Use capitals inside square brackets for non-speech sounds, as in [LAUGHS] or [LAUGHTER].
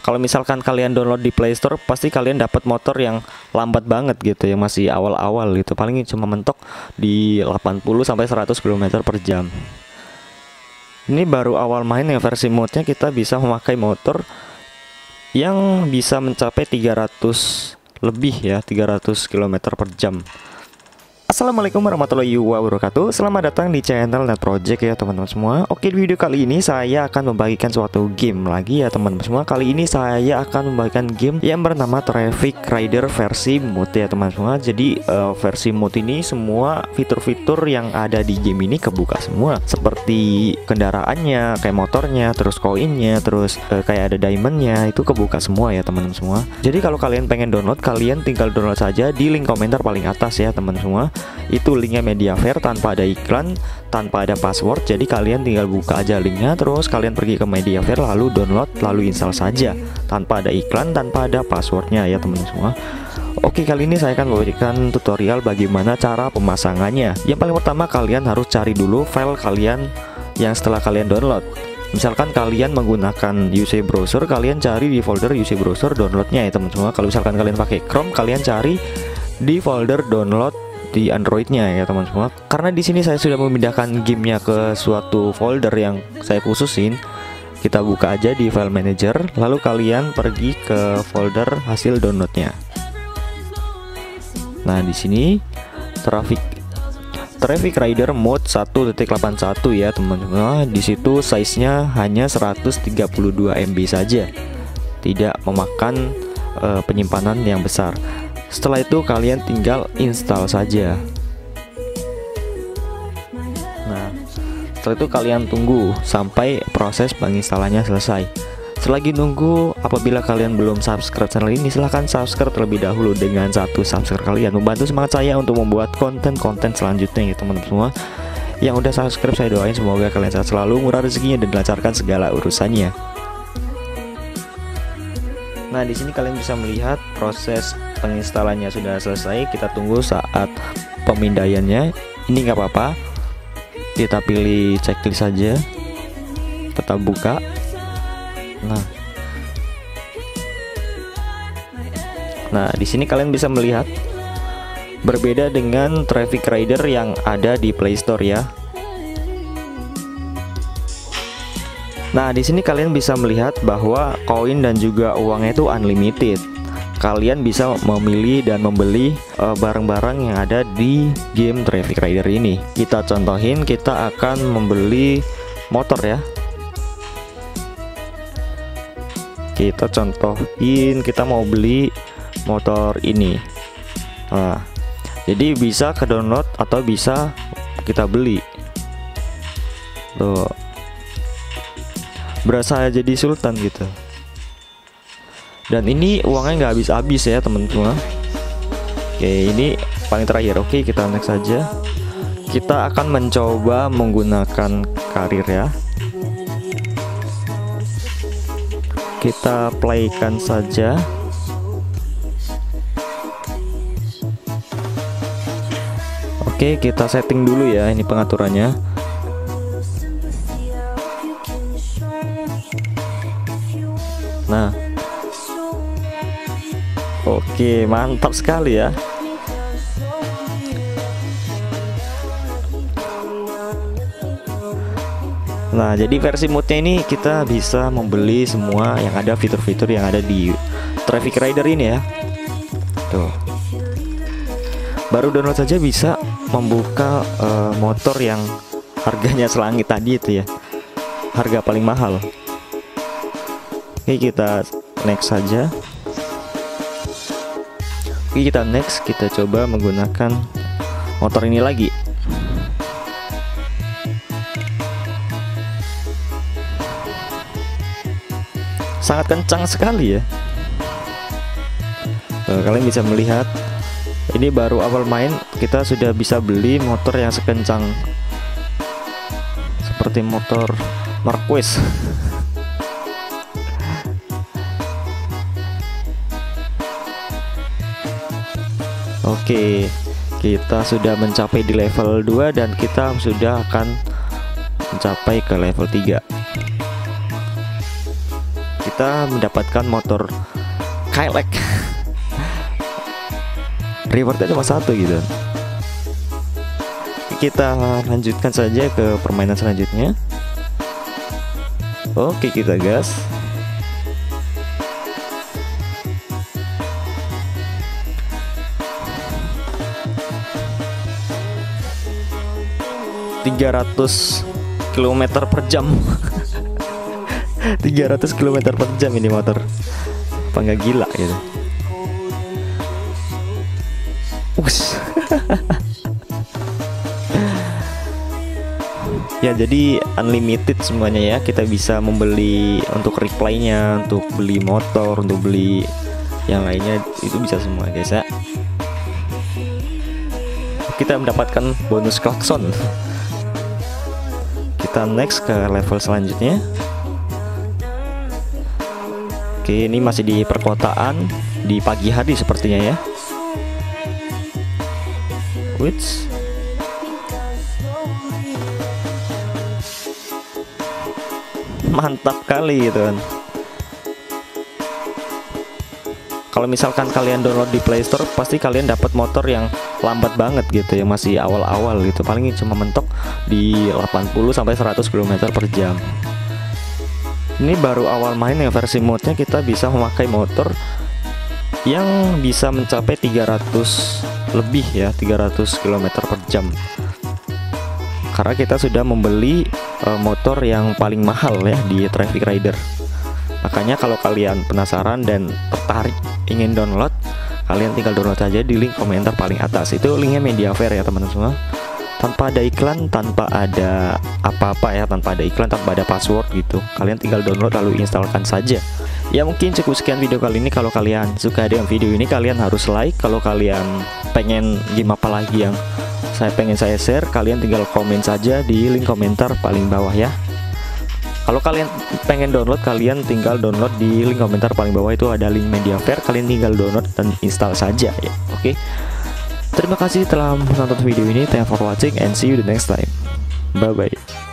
kalau misalkan kalian download di Play Store pasti kalian dapat motor yang lambat banget gitu yang masih awal-awal gitu. Paling cuma mentok di 80 sampai 100 km per jam. Ini baru awal main ya versi modnya kita bisa memakai motor yang bisa mencapai 300 lebih ya 300 km per jam Assalamualaikum warahmatullahi wabarakatuh. Selamat datang di channel Net Project ya teman-teman semua. Oke di video kali ini saya akan membagikan suatu game lagi ya teman-teman semua. Kali ini saya akan membagikan game yang bernama Traffic Rider versi mode ya teman-teman semua. Jadi uh, versi mode ini semua fitur-fitur yang ada di game ini kebuka semua. Seperti kendaraannya, kayak motornya, terus koinnya, terus uh, kayak ada diamondnya Itu kebuka semua ya teman-teman semua. Jadi kalau kalian pengen download kalian tinggal download saja di link komentar paling atas ya teman-teman semua itu linknya media fair tanpa ada iklan tanpa ada password jadi kalian tinggal buka aja linknya terus kalian pergi ke media fair lalu download lalu install saja. Tanpa ada iklan tanpa ada passwordnya ya teman-teman semua. Oke kali ini saya akan memberikan tutorial bagaimana cara pemasangannya. Yang paling pertama kalian harus cari dulu file kalian yang setelah kalian download. Misalkan kalian menggunakan UC browser, kalian cari di folder UC browser downloadnya ya teman semua. Kalau misalkan kalian pakai Chrome, kalian cari di folder download di Androidnya ya teman semua karena di sini saya sudah memindahkan gamenya ke suatu folder yang saya khususin kita buka aja di file manager lalu kalian pergi ke folder hasil downloadnya nah di sini traffic Traffic Rider mode 1.81 ya teman-teman. Di situ size-nya hanya 132 MB saja. Tidak memakan uh, penyimpanan yang besar. Setelah itu kalian tinggal install saja. Nah, setelah itu kalian tunggu sampai proses penginstalannya selesai. Selagi nunggu, apabila kalian belum subscribe channel ini, silahkan subscribe terlebih dahulu dengan satu subscribe kalian membantu semangat saya untuk membuat konten-konten selanjutnya ya teman-teman semua. Yang udah subscribe saya doain semoga kalian sehat selalu, murah rezekinya dan dilancarkan segala urusannya. Nah, di sini kalian bisa melihat proses penginstalannya sudah selesai. Kita tunggu saat pemindaiannya ini nggak apa-apa. Kita pilih checklist saja. Tetap buka. Nah. Nah di sini kalian bisa melihat berbeda dengan traffic rider yang ada di Play Store ya Nah, di sini kalian bisa melihat bahwa koin dan juga uangnya itu unlimited kalian bisa memilih dan membeli eh, barang-barang uh, yang ada di game Traffic Rider ini. Kita contohin, kita akan membeli motor ya. Kita contohin, kita mau beli motor ini. Nah, jadi bisa ke download atau bisa kita beli. Tuh. Berasa jadi sultan gitu. Dan ini uangnya nggak habis-habis ya teman-teman oke ini paling terakhir. Oke kita next saja. Kita akan mencoba menggunakan karir ya. Kita playkan saja. Oke kita setting dulu ya ini pengaturannya Nah Oke, mantap sekali ya. Nah, jadi versi mode ini kita bisa membeli semua yang ada fitur-fitur yang ada di Traffic Rider ini ya. Tuh. Baru download saja bisa membuka uh, motor yang harganya selangit tadi itu ya. Harga paling mahal. Oke, kita next saja. Oke kita next. Kita coba menggunakan motor ini lagi. Sangat kencang sekali ya. Nah, kalian bisa melihat ini baru awal main. Kita sudah bisa beli motor yang sekencang. Seperti motor Marquez Oke, kita sudah mencapai di level 2 dan kita sudah akan mencapai ke level 3. kita mendapatkan motor Kailek [LAUGHS] rewardnya cuma satu gitu. Kita lanjutkan saja ke permainan selanjutnya. Oke kita gas tiga ratus kilometer per jam. [LAUGHS] 300 km per jam ini motor. Apa nggak gila gitu? [LAUGHS] Ya jadi unlimited semuanya ya. Kita bisa membeli untuk replaynya untuk beli motor untuk beli yang lainnya itu bisa semua guys ya. Kita mendapatkan bonus klakson kita next ke level selanjutnya Oke, ini masih di perkotaan di pagi hari sepertinya ya. Which mantap kali gitu kan. Kalau misalkan kalian download di Play Store, pasti kalian dapat motor yang lambat banget gitu ya, masih awal-awal gitu. Paling cuma mentok di 80 sampai 100 km per jam. Ini baru awal main ya versi modnya kita bisa memakai motor yang bisa mencapai 300 lebih ya 300 km per jam. Karena kita sudah membeli uh, motor yang paling mahal ya di Traffic Rider. Makanya kalau kalian penasaran dan tertarik ingin download kalian tinggal download saja di link komentar paling atas. Itu linknya media fair ya teman-teman semua. Tanpa ada iklan tanpa ada apa-apa ya tanpa ada iklan tanpa ada password gitu kalian tinggal download lalu instalkan saja. Ya mungkin cukup sekian video kali ini. Kalau kalian suka dengan video ini kalian harus like. Kalau kalian pengen game apa lagi yang saya pengen saya share kalian tinggal komen saja di link komentar paling bawah ya kalau kalian pengen download kalian tinggal download di link komentar paling bawah itu ada link media fair kalian tinggal download dan install saja ya oke okay? Terima kasih telah menonton video ini. Thank you for watching and see you the next time. Bye bye.